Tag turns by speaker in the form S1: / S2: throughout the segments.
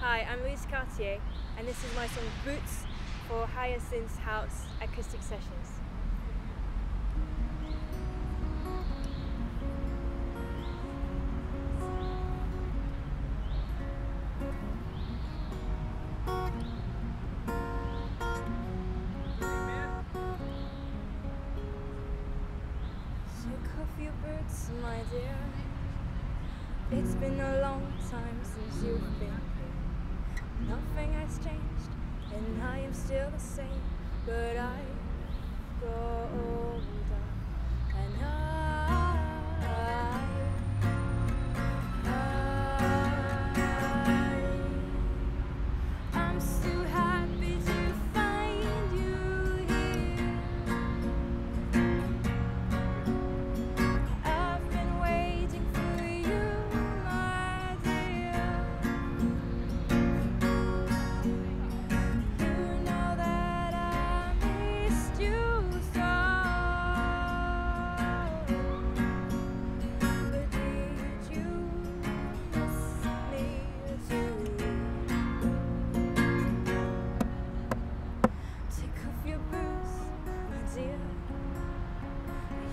S1: Hi, I'm Louise Cartier, and this is my song Boots for Hyacinth's House Acoustic Sessions. Your boots, my dear. It's been a long time since you've been. Nothing has changed, and I am still the same. But I grow older, and I,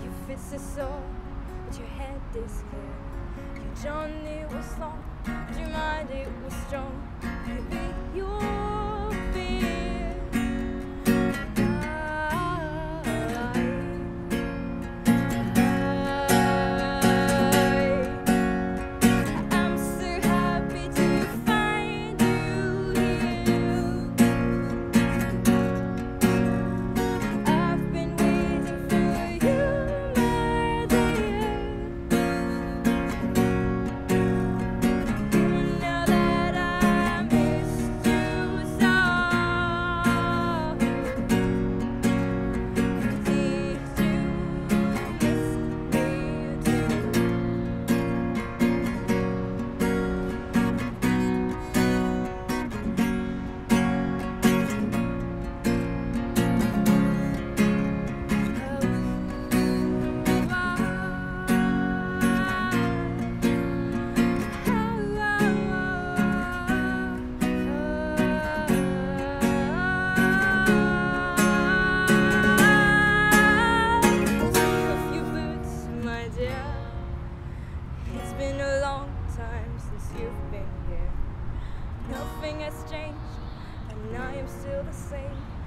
S1: Your fist is sore, but your head is clear. Your journey was long, but your mind it was strong. Has changed, and I am still the same.